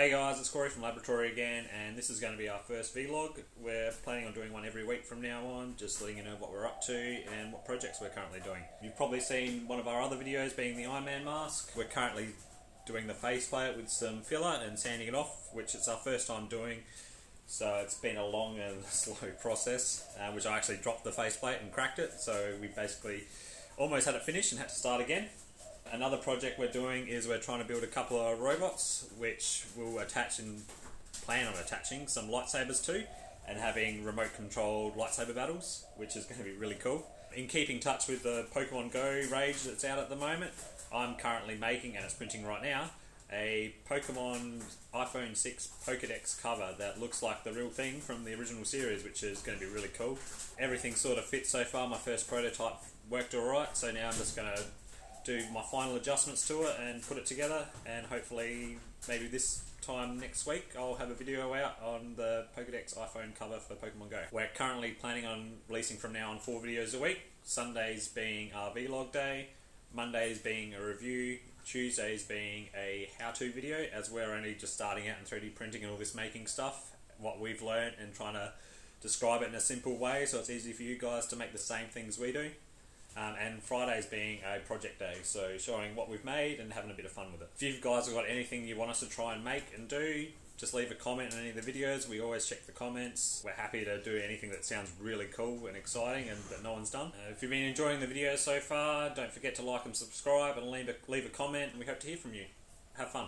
Hey guys, it's Corey from Ladbrotory again, and this is going to be our first vlog. We're planning on doing one every week from now on, just letting you know what we're up to and what projects we're currently doing. You've probably seen one of our other videos being the Iron Man mask. We're currently doing the face plate with some filler and sanding it off, which it's our first time doing. So it's been a long and slow process, uh, which I actually dropped the faceplate and cracked it. So we basically almost had it finished and had to start again. Another project we're doing is we're trying to build a couple of robots which we'll attach and plan on attaching some lightsabers to and having remote controlled lightsaber battles, which is going to be really cool. In keeping touch with the Pokemon Go rage that's out at the moment, I'm currently making, and it's printing right now, a Pokemon iPhone 6 Pokedex cover that looks like the real thing from the original series, which is going to be really cool. Everything sort of fits so far. My first prototype worked alright, so now I'm just going to do my final adjustments to it and put it together, and hopefully, maybe this time next week, I'll have a video out on the Pokedex iPhone cover for Pokemon Go. We're currently planning on releasing from now on four videos a week, Sundays being our vlog day, Mondays being a review, Tuesdays being a how-to video, as we're only just starting out in 3D printing and all this making stuff, what we've learned and trying to describe it in a simple way so it's easy for you guys to make the same things we do. Um, and Fridays being a project day, so showing what we've made and having a bit of fun with it. If you guys have got anything you want us to try and make and do, just leave a comment on any of the videos. We always check the comments. We're happy to do anything that sounds really cool and exciting and that no one's done. Uh, if you've been enjoying the videos so far, don't forget to like and subscribe and leave a, leave a comment, and we hope to hear from you. Have fun.